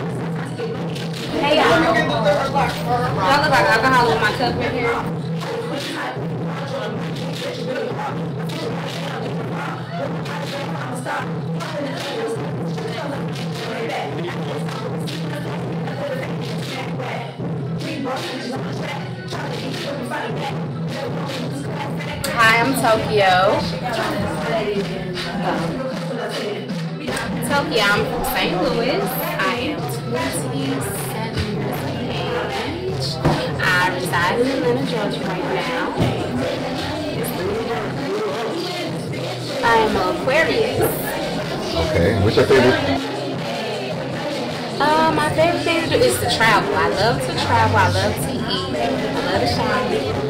Hey y'all. I look like alcohol with my cup in here? Hi, I'm Tokyo. Tokyo, I'm from St. Louis. I am 27 years of age. I reside in Atlanta, Georgia right now. I am Aquarius. Okay. What's your favorite? Uh, my favorite thing to do is to travel. I love to travel. I love to eat. I love to shop.